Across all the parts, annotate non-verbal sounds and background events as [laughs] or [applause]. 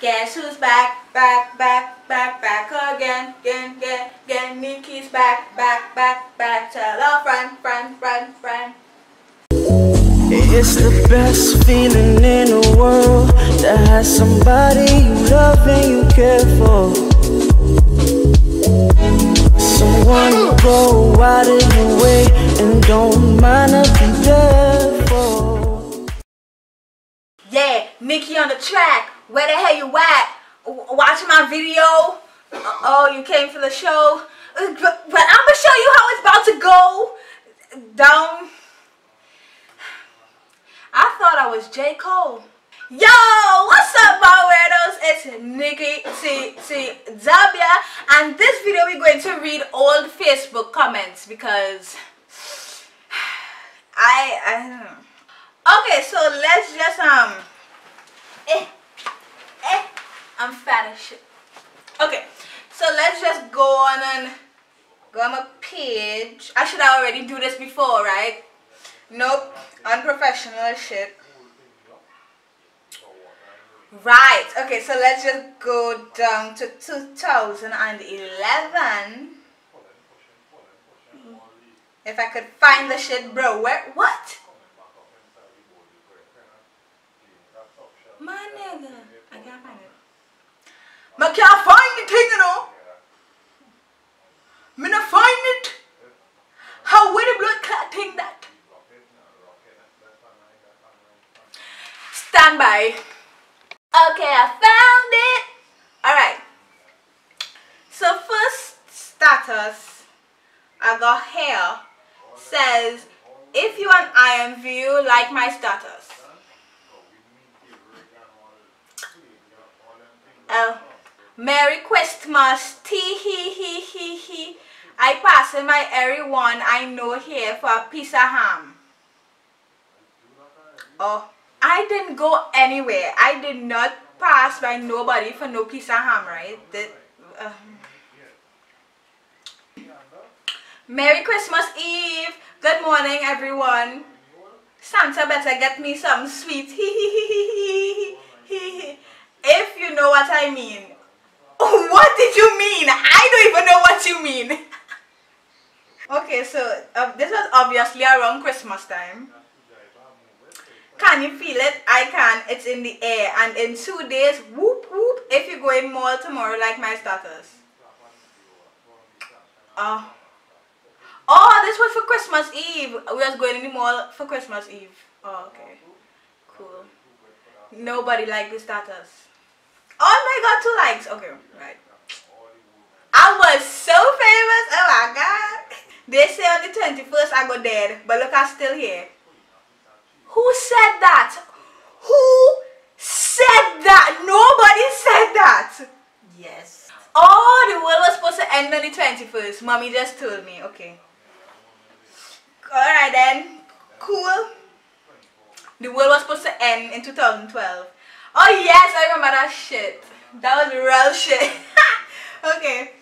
Guess who's back, back, back, back, back again, again, again, again. Nikki's back, back, back, back. Tell a friend, friend, friend, friend. It's the best feeling in the world to have somebody you love and you care for. Someone you go out of your way and don't mind to be there for. Yeah, Nikki on the track. Where the hell you at? Watching my video. Uh, Oh, you came for the show. Uh, But, I'm gonna show you how it's about to go. Down. I thought I was J. Cole. Yo, what's up, my weirdos? It's Nikki T T W, and this video we're going to read all Facebook comments because [sighs] I I don't know. Okay, so let's just um. Eh, I'm fat as shit. Okay, so let's just go on and go on my page. I should already do this before, right? Nope, unprofessional shit. Right, okay, so let's just go down to 2011. If I could find the shit, bro. Where? What? My nigga. I can't find it. I can't find the thing, you know. Me not find it. How will blood clot thing that? Stand by. Okay, I found it. Alright. So first status I got here says if you and I am view like my status. Oh. Merry Christmas. Tee hee hee hee hee. I passing my everyone I know here for a piece of ham. Oh. I didn't go anywhere. I did not pass by nobody for no piece of ham, right? Um, Merry Christmas Eve. Good morning, everyone. Santa better get me some sweet. [laughs] if you know what I mean. What did you mean? I don't even know what you mean. [laughs] okay, so uh, this was obviously around Christmas time. Can you feel it? I can. It's in the air. And in two days, whoop whoop, if you go in mall tomorrow like my status. Oh. Oh, this was for Christmas Eve. We was going in the mall for Christmas Eve. Oh, okay. Cool. Nobody liked the status. Oh my god, two likes. Okay, right. I was so famous. Oh my god. They say on the 21st I go dead. But look, I'm still here. Who said that? Who said that? Nobody said that. Yes. Oh, the world was supposed to end on the 21st. Mommy just told me. Okay. Alright then. Cool. The world was supposed to end in 2012. Oh yes, I remember that shit. That was real shit. [laughs] okay.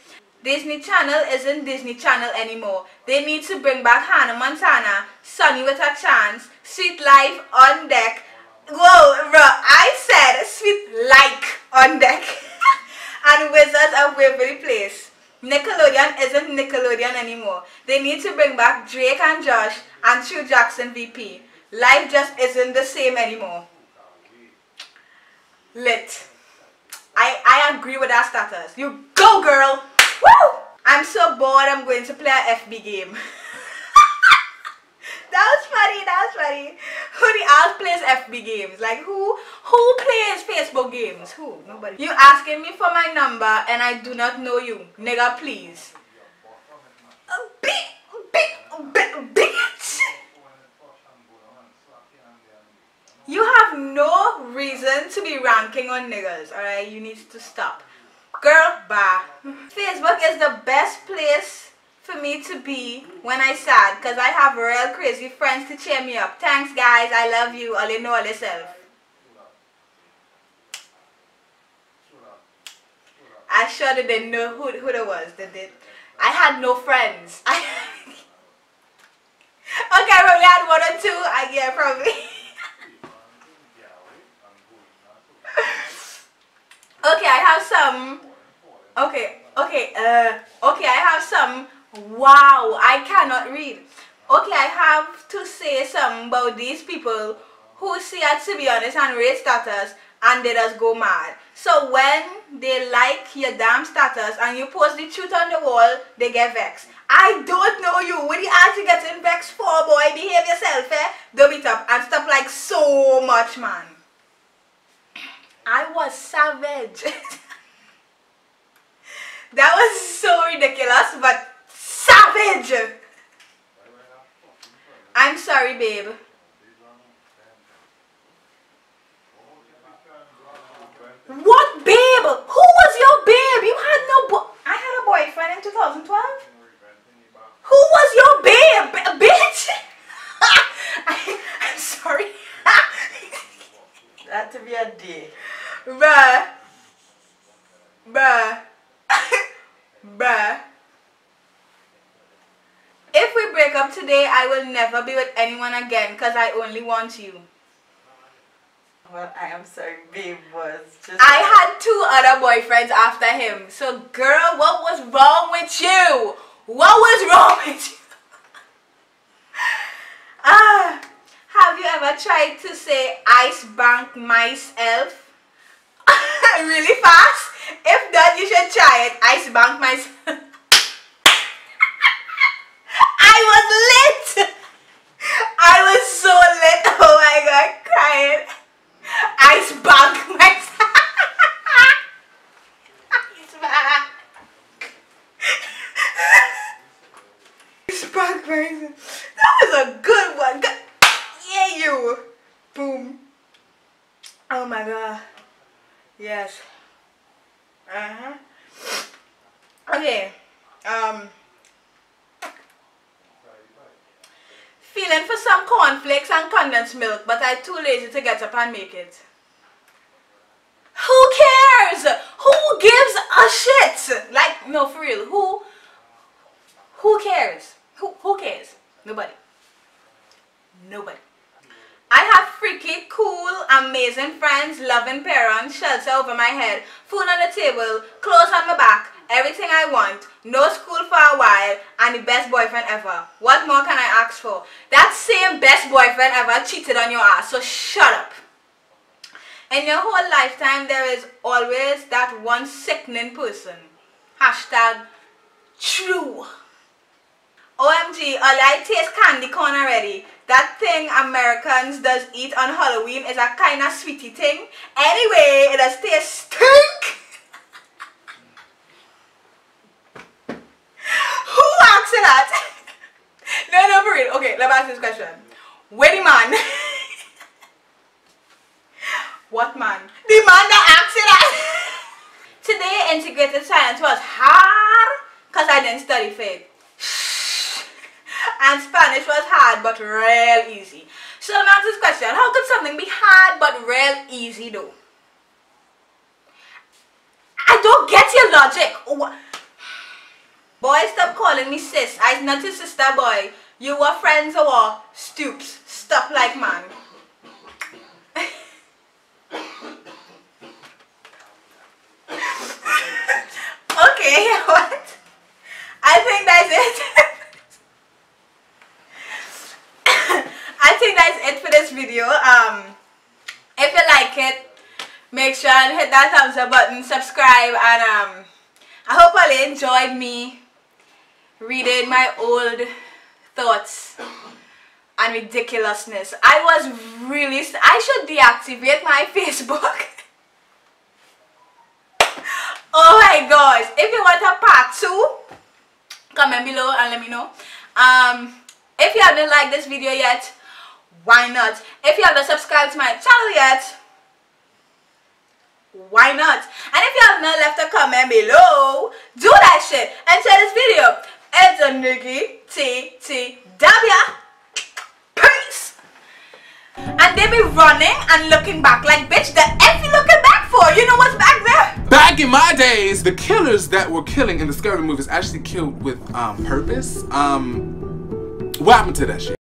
Disney Channel isn't Disney Channel anymore. They need to bring back Hannah Montana, Sonny with a Chance, Suite Life on Deck. Whoa, bro, I said Sweet Like on deck. [laughs] and Wizards of Waverly Place. Nickelodeon isn't Nickelodeon anymore. They need to bring back Drake and Josh and True Jackson VP. Life just isn't the same anymore. Lit. I, I agree with that status. You go, girl! Woo! I'm so bored, I'm going to play a FB game. [laughs] that was funny, that was funny. Who the else plays FB games? Like, who who plays Facebook games? Who? Nobody. You asking me for my number and I do not know you. Nigga, please. You have no reason to be ranking on niggas, alright? You need to stop. Girl, bye. Facebook is the best place for me to be when I sad because I have real crazy friends to cheer me up. Thanks, guys. I love you. All know all yourself. I sure didn't know who, who there was. Did. I had no friends. I [laughs] okay, I probably had one or two. I yeah, probably. [laughs] have some. Okay, okay, uh, okay, I have some. Wow, I cannot read. Okay, I have to say something about these people who see at to be honest and rate status and they just go mad. So when they like your damn status and you post the truth on the wall, they get vexed. I don't know you. What ass you getting vexed for, boy? Behave yourself, eh? Don't beat up and stuff like so much, man. I was savage. [laughs] that was so ridiculous, but savage. I'm sorry, babe. What babe? Who was your babe? You had no I had a boyfriend in 2012. Who was your babe? B- bitch? I, I'm sorry. That to be a day. Bruh. Bruh. Bruh. If we break up today, I will never be with anyone again because I only want you. Well, I am sorry, babe was just. I had two other boyfriends after him. So, girl, what was wrong with you? What was wrong with you? [laughs] ah, have you ever tried to say ice bank myself [laughs] really fast? If not, you should try it. Ice bank myself. [laughs] I was lit. I was so lit. Oh my god, crying. Ice bank myself. Ice bank. Ice bank myself. That a good one. Yeah, you. Boom. Oh my god. Yes. Uh huh. Okay. Um. Feeling for some cornflakes and condensed milk, but I'm too lazy to get up and make it. Who cares? Who gives a shit? Like, no, for real. Who? Who cares? Who? Who cares? Nobody. Nobody. I have freaky, cool, amazing friends, loving parents, shelter over my head, food on the table, clothes on my back, everything I want, no school for a while, and the best boyfriend ever. What more can I ask for? That same best boyfriend ever cheated on your ass, so shut up. In your whole lifetime, there is always that one sickening person. Hashtag true. OMG, all I taste candy corn already. That thing Americans does eat on Halloween is a kind of sweetie thing. Anyway, it does taste stink. [laughs] Who asked that? [laughs] no, no, for real. Okay, let me ask this question. Where man? [laughs] what man? The man that asked that. Today, integrated science was hard because I didn't study it Spanish was hard but real easy. So let me ask this question. How could something be hard but real easy though? I don't get your logic. Boy, stop calling me sis. I'm not your sister boy. You were friends or? Stoops. Stop like man. okay, what? I think that's it. I think that's it for this video. Um, if you like it, make sure and hit that thumbs up button, subscribe, and um, I hope you enjoyed me reading my old thoughts and ridiculousness. I was really, I should deactivate my [laughs] Facebook. oh my gosh. If you want a part 2, comment below and let me know. Um, if you haven't liked this video yet, why not? If you haven't subscribed to my channel yet, why not? And if you have not left a comment below, do that shit and share this video. It's a Nikki T T W. Peace. And they be running and looking back like, bitch, the F you looking back for? You know what's back there? Back in my days, the killers that were killing in the scary movies actually killed with um, purpose. Um, what happened to that shit?